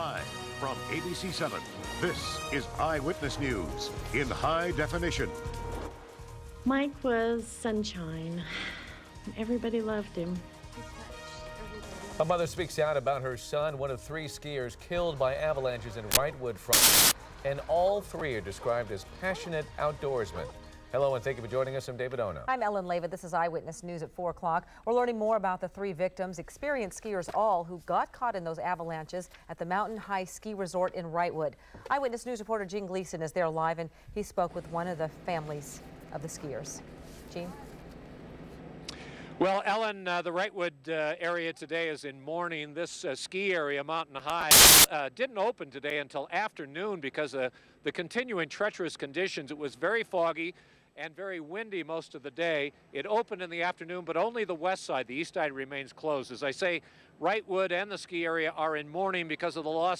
Live from ABC 7, this is Eyewitness News in high definition. Mike was sunshine. Everybody loved him. A mother speaks out about her son, one of three skiers killed by avalanches in Wrightwood Friday. And all three are described as passionate outdoorsmen. Hello and thank you for joining us. I'm David Ono. I'm Ellen Leung. This is Eyewitness News at 4 o'clock. We're learning more about the three victims, experienced skiers all, who got caught in those avalanches at the Mountain High Ski Resort in Wrightwood. Eyewitness News reporter Gene Gleason is there live, and he spoke with one of the families of the skiers. Gene? Well, Ellen, uh, the Wrightwood uh, area today is in mourning. This uh, ski area, Mountain High, uh, didn't open today until afternoon because of the continuing treacherous conditions. It was very foggy and very windy most of the day. It opened in the afternoon, but only the west side. The east side remains closed. As I say, Wrightwood and the ski area are in mourning because of the loss